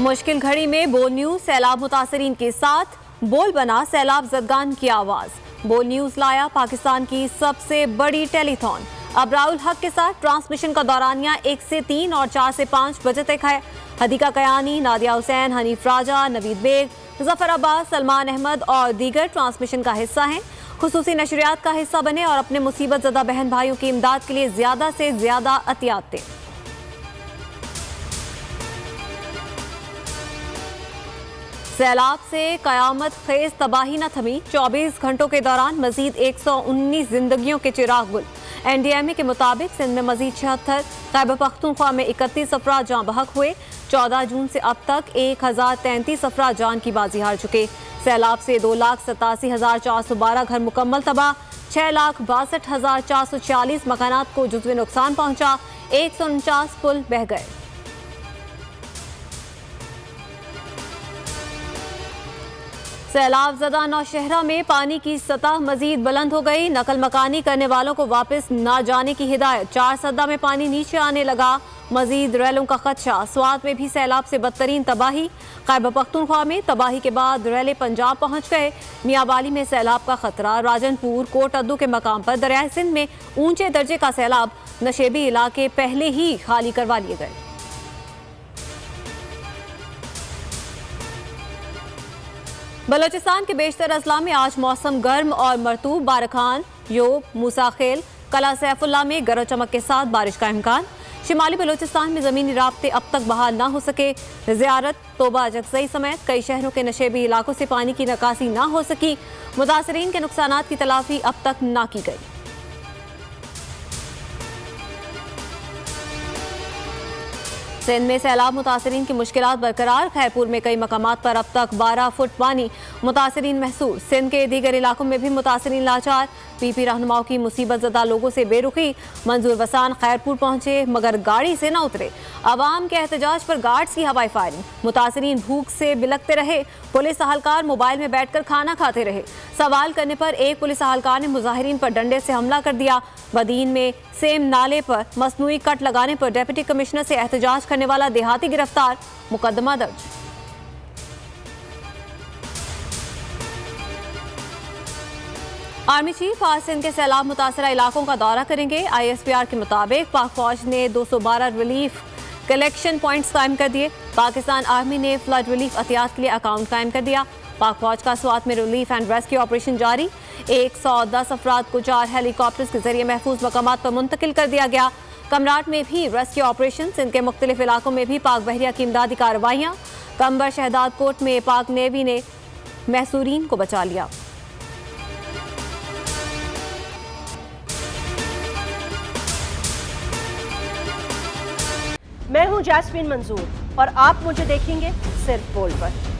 मुश्किल घड़ी में बोल न्यूज़ सैलाब मुतासरीन के साथ बोल बना सैलाब जदगान की आवाज़। बोल न्यूज़ लाया पाकिस्तान की सबसे बड़ी टेलीथॉन। अब राहुल हक के साथ ट्रांसमिशन का दौरानिया एक से तीन और चार से पाँच बजे तक है। हदीका कयानी, नादिया हुसैन, हनीफ राजा, नवीद बेग, ज़फ़र अब्बास, सलमान अहमद और दीगर ट्रांसमिशन का हिस्सा हैं। खसूसी नशरियात का हिस्सा बने और अपने मुसीबत ज़दा बहन भाइयों की इमदाद के लिए ज़्यादा से ज़्यादा अतियात दें। सैलाब से कयामत खेज तबाही न थमी। 24 घंटों के दौरान मजीद 119 जिंदगियों के चिराग गुल एनडीएमए के मुताबिक सिंध में मजीद छिहत्तर, खैबर पख्तूनख्वा में इकतीस अफराज जहाँ बहक हुए। चौदह जून से अब तक एक हज़ार तैंतीस अफराज जान की बाजी हार चुके। सैलाब से दो लाख सतासी हज़ार चार सौ बारह घर मुकम्मल तबाह। छह लाख बासठ हज़ार चार सौ छियालीस मकान को जुजवी नुकसान पहुँचा। एक सौ उनचास पुल बह गए। सैलाब जदा नौशहरा में पानी की सतह मजीद बुलंद हो गई। नकल मकानी करने वालों को वापस न जाने की हिदायत। चार सदा में पानी नीचे आने लगा। मजीद रैलों का खदशा। स्वाद में भी सैलाब से बदतरीन तबाही। खैबर पख्तूनख्वा में तबाही के बाद रैले पंजाब पहुँच गए। मियाबाली में सैलाब का खतरा। राजनपुर, कोट अद्दू के मकाम पर दरियाए सिंध में ऊँचे दर्जे का सैलाब नशेबी इलाके पहले ही खाली करवा लिए गए। बलोचिस्तान के बेशतर अजला में आज मौसम गर्म और मरतूब। बारखान योग मूसाखेल कला सैफुल्ला में गरज चमक के साथ बारिश का इम्कान। शिमाली बलोचिस्तान में जमीनी रबते अब तक बहाल ना हो सके। जियारत, तोबा, जगजई समेत कई शहरों के नशेबी इलाकों से पानी की निकासी ना हो सकी। मुतासरीन के नुकसान की तलाफी अब तक ना की गई। सिंध में सैलाब मुतासरीन की मुश्किल बरकरार। खैरपुर में कई मकाम पर अब तक 12 फुट पानी मुतासरीन महसूस। सिंध के दीगर इलाकों में भी मुतासरीन लाचार। पी पी रहनुमाओं की मुसीबत जदा लोगों से बेरुखी। मंजूर वसान खैरपुर पहुँचे, मगर गाड़ी से न उतरे। आवाम के एहतजाज पर गार्ड्स की हवाई फायरिंग। मुतासरीन भूख से बिलकते रहे। पुलिस अहलकार मोबाइल में बैठकर खाना खाते रहे। सवाल करने पर एक पुलिस अहलकार ने मुजाहरीन पर डंडे से हमला कर दिया। बदीन में सेम नाले पर मसनू कट लगाने पर डेप्यूटी कमिश्नर से एहतजाज करने वाला देहाती गिरफ़्तार। मुकदमा दर्ज। आर्मी चीफ आज सिंध के सैलाब मुतासर इलाकों का दौरा करेंगे। आईएसपीआर के मुताबिक पाक फौज ने 212 रिलीफ कलेक्शन पॉइंट्स कायम कर दिए। पाकिस्तान आर्मी ने फ्लड रिलीफ एहतियात के लिए अकाउंट कायम कर दिया। पाक फौज का स्वात में रिलीफ एंड रेस्क्यू ऑपरेशन जारी। एक सौ दस अफराद को चार हेलीकॉप्टर्स के ज़रिए महफूज मकाम पर मुंतकिल कर दिया गया। कमराट में भी रेस्क्यू ऑपरेशन सिंध के मुख्तलिफ़ इलाकों में भी पाक बहरिया की इमदादी कार्रवाइयाँ। कंबर शहदाद कोट में पाक नेवी ने महसूरीन को बचा लिया। मैं हूँ जैस्मिन मंजूर और आप मुझे देखेंगे सिर्फ़ बोल पर।